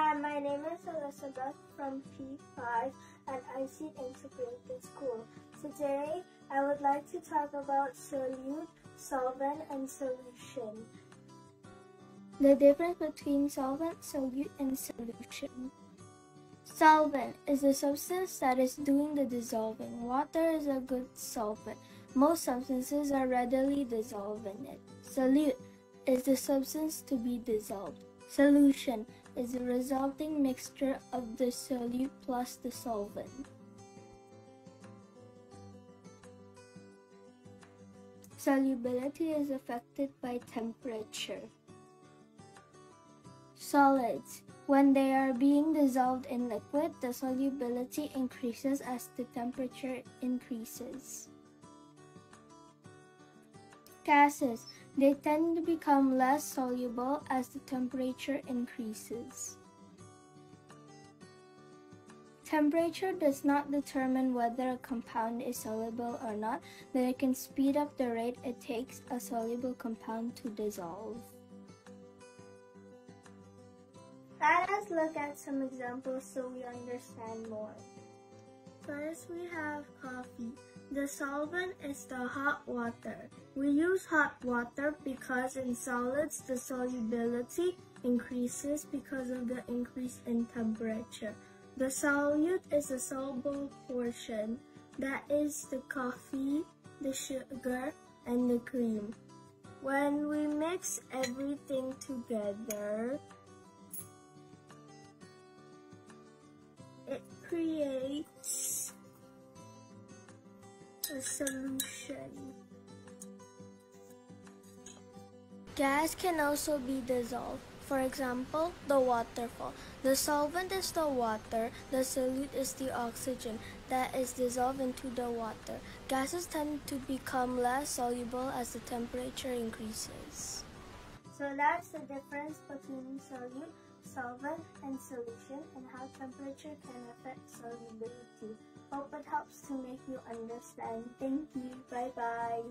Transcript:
Hi, my name is Elizabeth from P5 at Iseed Integrated School. Today, I would like to talk about solute, solvent, and solution. The difference between solvent, solute, and solution. Solvent is the substance that is doing the dissolving. Water is a good solvent. Most substances are readily dissolved in it. Solute is the substance to be dissolved. Solution is the resulting mixture of the solute plus the solvent. Solubility is affected by temperature. Solids. When they are being dissolved in liquid, the solubility increases as the temperature increases. Gases. They tend to become less soluble as the temperature increases. Temperature does not determine whether a compound is soluble or not, but it can speed up the rate it takes a soluble compound to dissolve. Let us look at some examples so we understand more. First, we have coffee. The solvent is the hot water. We use hot water because in solids the solubility increases because of the increase in temperature. The solute is the soluble portion. That is the coffee, the sugar, and the cream. When we mix everything together, it creates solution. Gas can also be dissolved. For example, the waterfall. The solvent is the water, the solute is the oxygen that is dissolved into the water. Gases tend to become less soluble as the temperature increases. So that's the difference between solute, solvent, and solution and how temperature can affect solubility. Hope it helps to make you understand. Thank you. Bye bye.